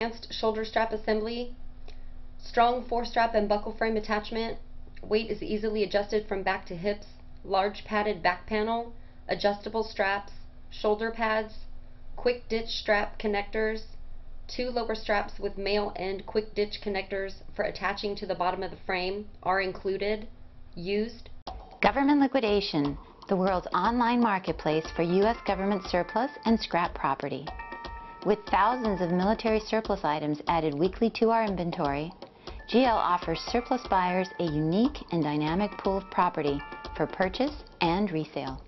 Advanced shoulder strap assembly, strong four-strap and buckle frame attachment, weight is easily adjusted from back to hips, large padded back panel, adjustable straps, shoulder pads, quick ditch strap connectors, two lower straps with male end quick ditch connectors for attaching to the bottom of the frame are included, used. Government Liquidation, the world's online marketplace for U.S. government surplus and scrap property. With thousands of military surplus items added weekly to our inventory, GL offers surplus buyers a unique and dynamic pool of property for purchase and resale.